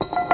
pictures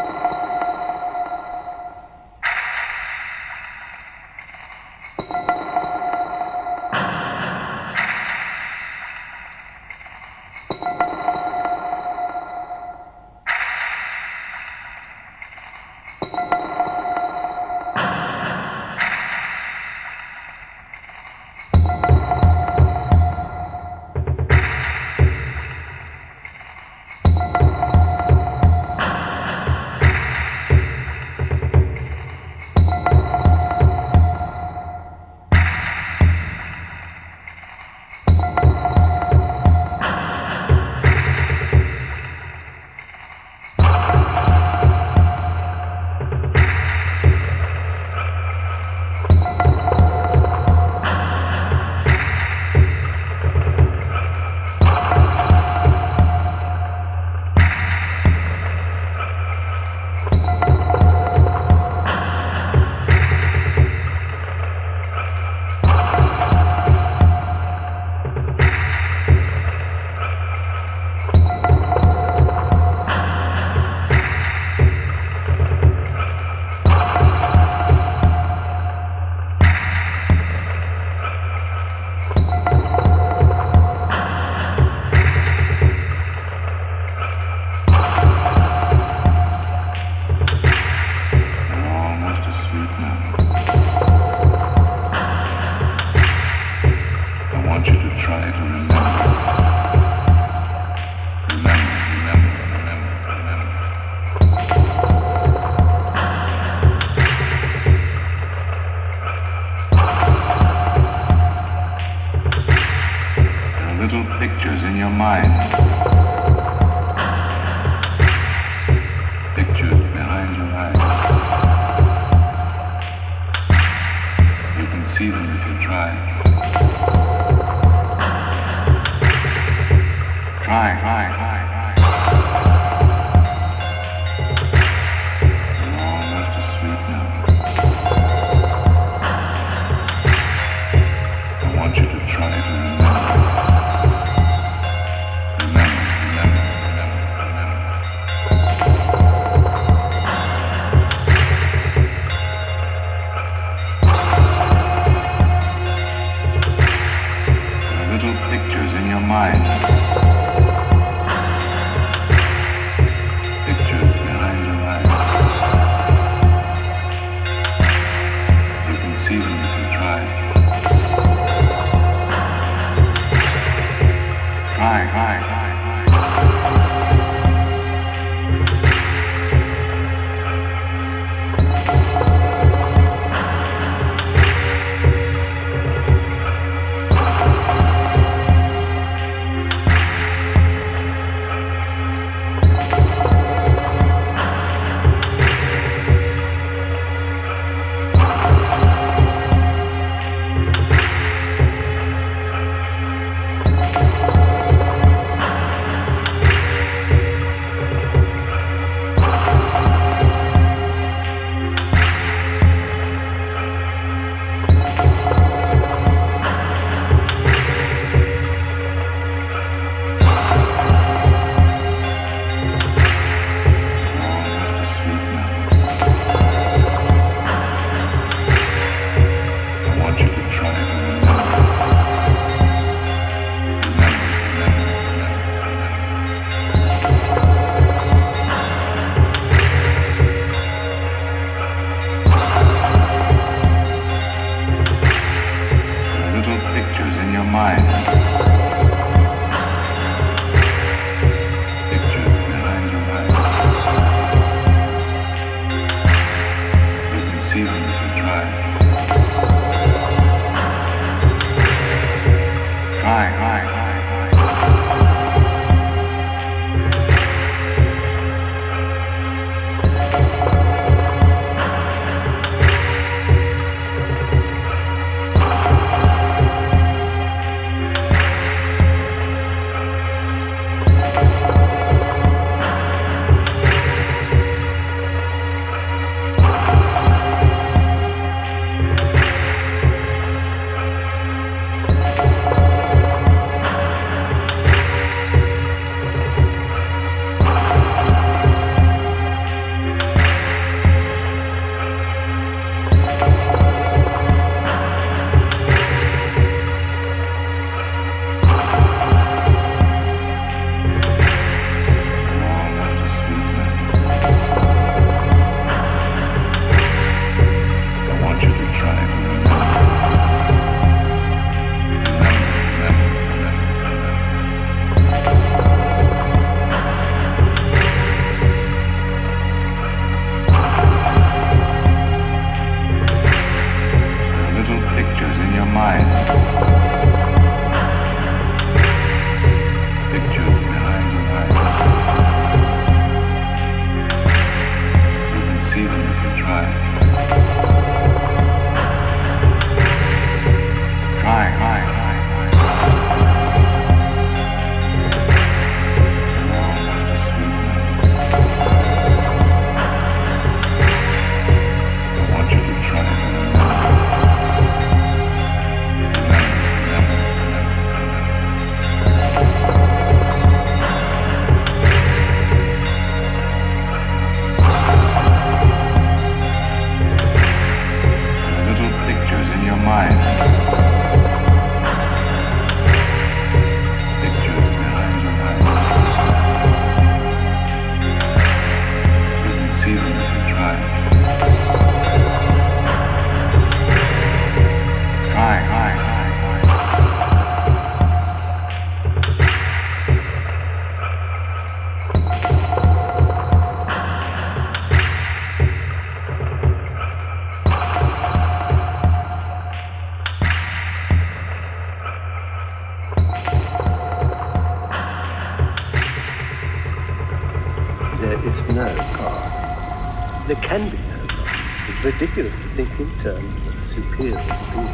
God. There can be no God. It's ridiculous to think in terms of a superior being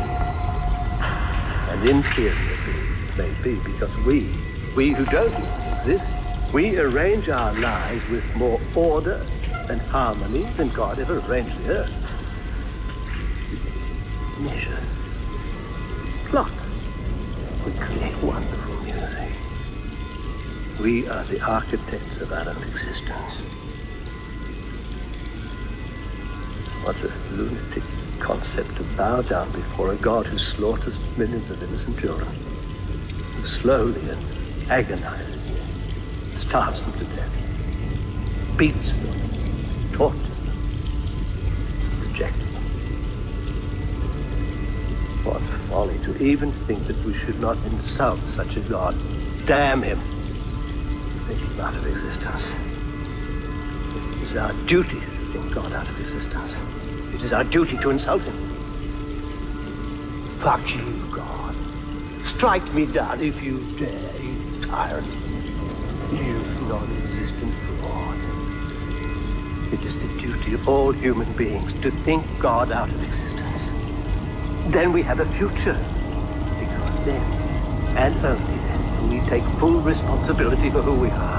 and inferior being, maybe, because we, we who don't exist, we arrange our lives with more order and harmony than God ever arranged the earth. Measure. We are the architects of our own existence. What a lunatic concept to bow down before a God who slaughters millions of innocent children, who slowly and agonizingly starves them to death, beats them, tortures them, rejects them. What folly to even think that we should not insult such a God. Damn him. Out of existence. It is our duty to think God out of existence. It is our duty to insult him. Fuck you, God. Strike me down if you dare, you tyrant. You non-existent fraud. It is the duty of all human beings to think God out of existence. Then we have a future. Because then, and only then, we take full responsibility for who we are.